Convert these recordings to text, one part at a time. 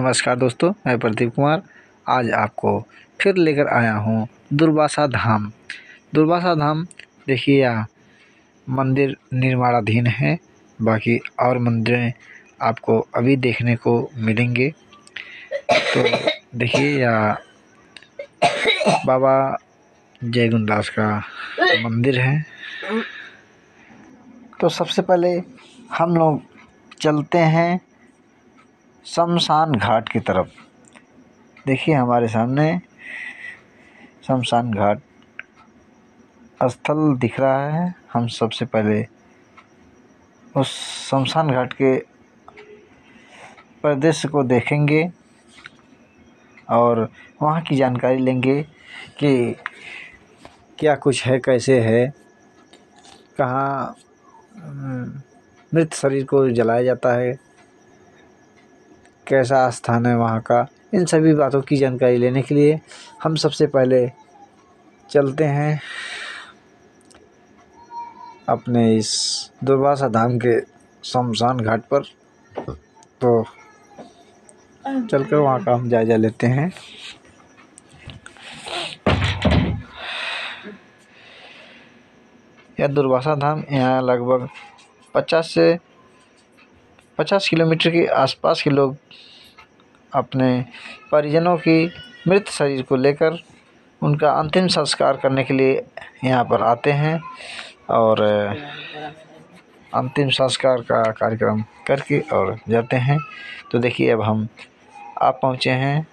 नमस्कार दोस्तों, मैं प्रदीप कुमार। आज आपको फिर लेकर आया हूँ दुर्वासा धाम। दुर्वासा धाम, देखिए यह मंदिर निर्माणाधीन है, बाकी और मंदिरें आपको अभी देखने को मिलेंगे। तो देखिए यह बाबा जय गुणदास का मंदिर है। तो सबसे पहले हम लोग चलते हैं शमशान घाट की तरफ़। देखिए हमारे सामने शमशान घाट स्थल दिख रहा है। हम सबसे पहले उस शमशान घाट के परिदृश्य को देखेंगे और वहाँ की जानकारी लेंगे कि क्या कुछ है, कैसे है, कहाँ मृत शरीर को जलाया जाता है। कैसा स्थान है वहाँ का, इन सभी बातों की जानकारी लेने के लिए हम सबसे पहले चलते हैं अपने इस दुर्वासा धाम के शमशान घाट पर। तो चलकर वहाँ का हम जायज़ा लेते हैं। यह दुर्वासा धाम यहाँ लगभग पचास से पचास किलोमीटर के आसपास के लोग अपने परिजनों की मृत शरीर को लेकर उनका अंतिम संस्कार करने के लिए यहाँ पर आते हैं और अंतिम संस्कार का कार्यक्रम करके और जाते हैं। तो देखिए, अब हम आप पहुँचे हैं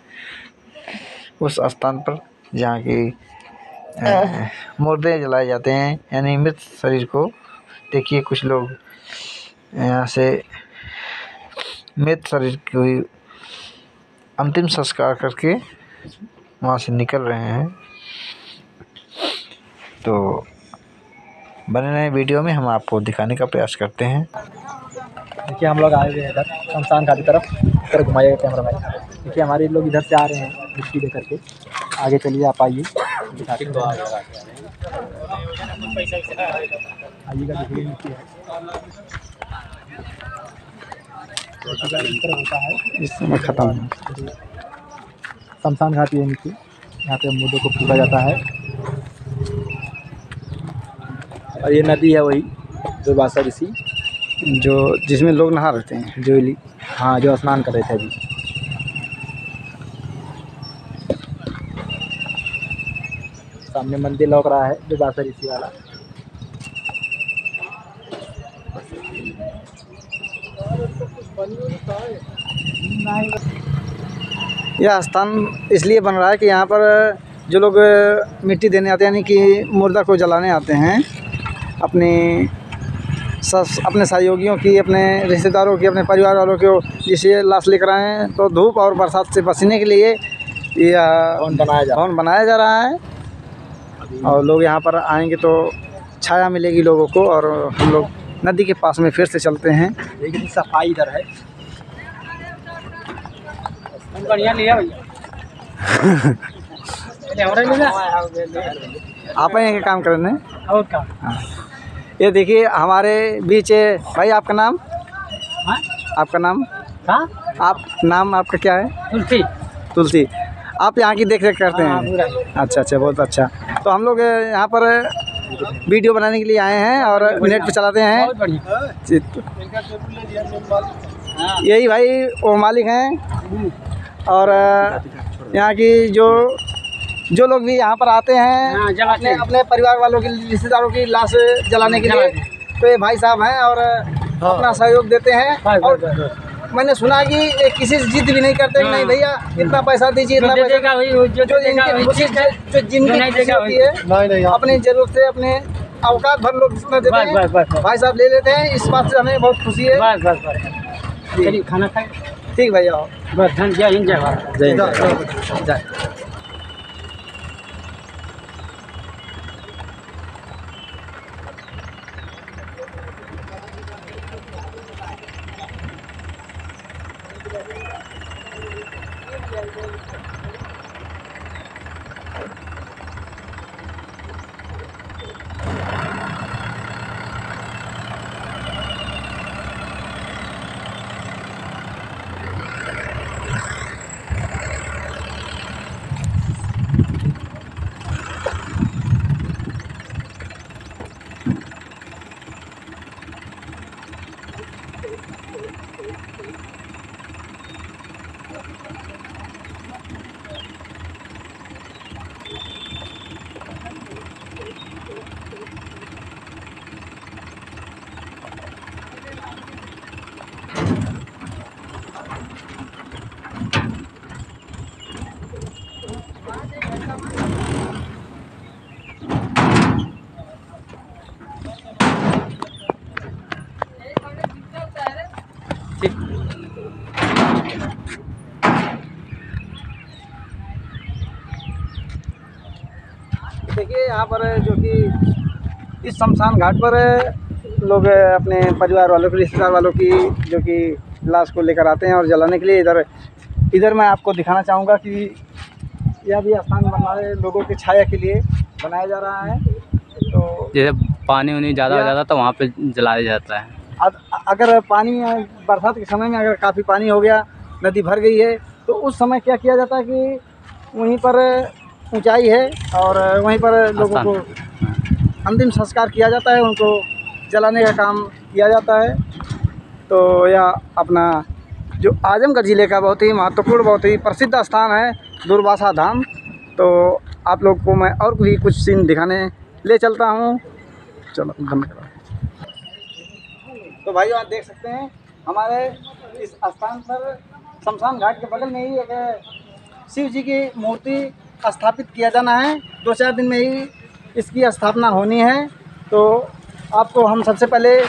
उस स्थान पर जहाँ की मुर्दे जलाए जाते हैं, यानी मृत शरीर को। देखिए, कुछ लोग यहाँ से मृत शरीर की अंतिम संस्कार करके वहाँ से निकल रहे हैं। तो बने रहे वीडियो में, हम आपको दिखाने का प्रयास करते हैं। देखिए, हम लोग आए हुए हैं इधर, शमशान घाट की तरफ़, इधर घुमाइएगा कैमरा भाई देखिए, हमारे लोग इधर से आ रहे हैं, मिट्टी लेकर के। आगे चलिए, आप आइए। आइएगा, देखिए, मिट्टी है। इस समय ख़त्म शमशान घाट ये नीचे। यहाँ पे मुर्दों को फूका जाता है। और ये नदी है वही दुर्वासा ऋषि जो जिसमें लोग नहा रहते हैं जो हाँ जो स्नान कर रहे थे अभी। सामने मंदिर लौक रहा है दुर्वासा ऋषि वाला। यह स्थान इसलिए बन रहा है कि यहाँ पर जो लोग मिट्टी देने आते हैं यानी कि मुर्दा को जलाने आते हैं अपनी सस अपने सहयोगियों की अपने रिश्तेदारों की अपने परिवार वालों को जिसे लाश लेकर आए हैं तो धूप और बरसात से बचने के लिए यह भवन बनाया जा भवन बनाया जा रहा है। और लोग यहाँ पर आएँगे तो छाया मिलेगी लोगों को और हम लोग नदी के पास में फिर से चलते हैं। लेकिन सफ़ाई इधर है। बढ़िया लिया भैया। आप आएँगे काम करने? और का ये देखिए हमारे बीच भाई आपका नाम? हाँ? आपका नाम? कहाँ आप नाम आपका क्या है? तुलसी। तुलसी। आप यहाँ की देख रेख करते हाँ, हैं। अच्छा अच्छा बहुत अच्छा। तो हम लोग यहाँ पर वीडियो बनाने के लिए आए हैं और नेट पे चलाते हैं। यही भाई वो मालिक हैं। और यहाँ की जो जो लोग भी यहाँ पर आते हैं हाँ, अपने अपने परिवार वालों की रिश्तेदारों की लाश जलाने के लिए तो ये भाई साहब हैं और अपना सहयोग देते हैं। और बस, बस। मैंने सुना कि किसी से जिद भी नहीं करते। नहीं भैया इतना पैसा दीजिए इतना जो पैसा जो इनकी कोशिश है। जो जिनकी नहीं देगा होती है नहीं नहीं अपनी ज़रूरत से अपने अवकात भर लोग जितना देते हैं। भाई साहब ले लेते हैं इस बात से हमें बहुत खुशी है। बस बस बस। चलिए खाना खाए। ठीक भैया बस जय हिंद जय भारत। जय हिंद, जय Thank you. यहाँ पर जो कि इस शमशान घाट पर लोग अपने परिवार वालों के रिश्तेदार वालों की जो कि लाश को लेकर आते हैं और जलाने के लिए इधर इधर मैं आपको दिखाना चाहूँगा कि यह भी स्थान हमारे लोगों की छाया के लिए बनाया जा रहा है। तो जैसे पानी उनी ज़्यादा हो जाता तो वहाँ पे जलाया जाता है। अग- अगर पानी बरसात के समय में अगर काफ़ी पानी हो गया नदी भर गई है तो उस समय क्या किया जाता है कि वहीं पर ऊंचाई है और वहीं पर लोगों को अंतिम संस्कार किया जाता है उनको जलाने का काम किया जाता है। तो यह अपना जो आजमगढ़ ज़िले का बहुत ही महत्वपूर्ण बहुत ही प्रसिद्ध स्थान है दुर्वासा धाम। तो आप लोग को मैं और भी कुछ सीन दिखाने ले चलता हूँ। चलो धन्यवाद। तो भाई आप देख सकते हैं हमारे इस स्थान पर शमशान घाट के बगल में ही एक शिव जी की मूर्ति स्थापित किया जाना है। दो चार दिन में ही इसकी स्थापना होनी है। तो आपको हम सबसे पहले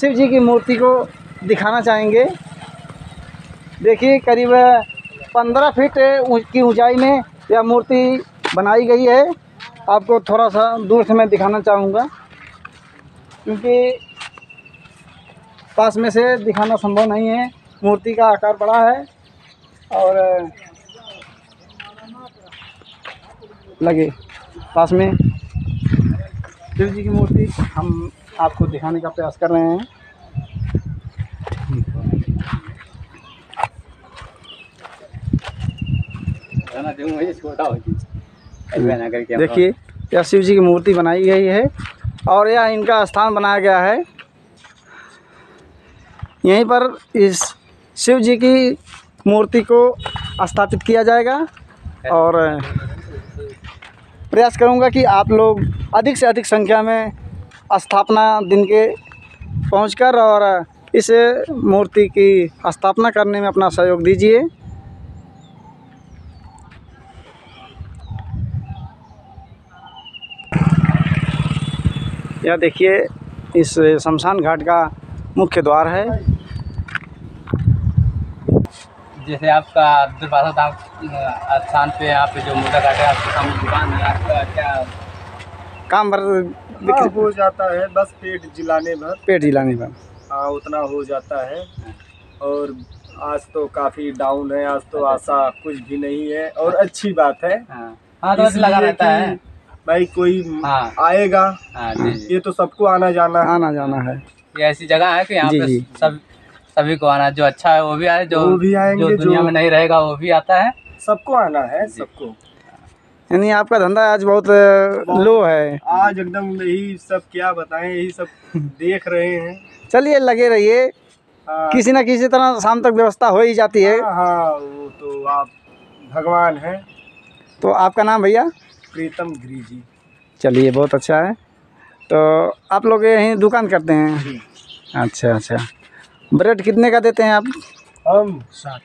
शिव जी की मूर्ति को दिखाना चाहेंगे। देखिए, करीब पंद्रह फीट की ऊंचाई में यह मूर्ति बनाई गई है। आपको थोड़ा सा दूर से मैं दिखाना चाहूँगा। क्योंकि पास में से दिखाना संभव नहीं है। मूर्ति का आकार बड़ा है और लगे पास में। शिव जी की मूर्ति हम आपको दिखाने का प्रयास कर रहे हैं। देखिए, यह शिव जी की मूर्ति बनाई गई है और यह इनका स्थान बनाया गया है। यहीं पर इस शिव जी की मूर्ति को स्थापित किया जाएगा और प्रयास करूँगा कि आप लोग अधिक से अधिक संख्या में स्थापना दिन के पहुंचकर और इस मूर्ति की स्थापना करने में अपना सहयोग दीजिए। यह देखिए, इस शमशान घाट का मुख्य द्वार है। जैसे आपका दुर्वासा धाम स्थान पे यहाँ पे जो मुद्दा घाट है, आपके सामने दुकान है। क्या काम भर हाँ, बिक्री- हो जाता है बस पेट जिलाने भर। पेट जिलाने पर हाँ उतना हो जाता है। और आज तो काफ़ी डाउन है आज तो आशा कुछ भी नहीं है। और अच्छी बात है। हाँ। हाँ तो लगा रहता है। भाई कोई हाँ। आएगा हाँ जी जी। ये तो सबको आना जाना है। आना जाना है। ये ऐसी जगह है कि यहाँ पे सब सभी को आना जो अच्छा है वो भी आए जो वो भी आएँगे, जो दुनिया में नहीं रहेगा वो भी आता है। सबको आना है सबको। यानी आपका धंधा आज बहुत लो है। आज एकदम यही सब क्या बताएँ यही सब देख रहे हैं। चलिए लगे रहिए। हाँ, किसी न किसी तरह शाम तक व्यवस्था हो ही जाती है। हाँ हाँ, वो तो आप भगवान हैं। तो आपका नाम भैया? प्रीतम गिरी जी चलिए बहुत अच्छा है। तो आप लोग यहीं दुकान करते हैं? अच्छा अच्छा। ब्रेड कितने का देते हैं आप? हम सात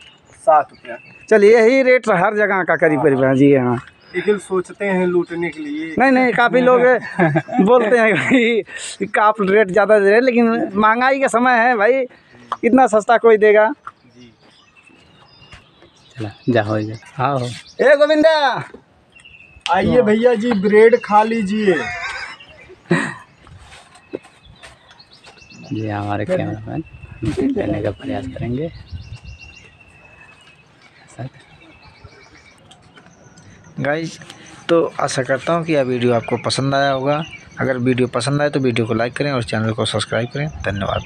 सात रुपया। चलिए यही रेट हर जगह का करीब करीब है। जी हाँ। लेकिन सोचते हैं लूटने के लिए। नहीं नहीं काफ़ी लोग बोलते हैं भाई काफ रेट ज़्यादा दे रहे हैं लेकिन महँगाई का समय है भाई इतना सस्ता कोई देगा। चला जा हो हाँ हो ए गोविंदा! आइए भैया जी ब्रेड खा लीजिए। जी हमारे कैमरा मैन करने का प्रयास करेंगे। गाइज़ तो आशा करता हूँ कि यह वीडियो आपको पसंद आया होगा। अगर वीडियो पसंद आए तो वीडियो को लाइक करें और चैनल को सब्सक्राइब करें। धन्यवाद।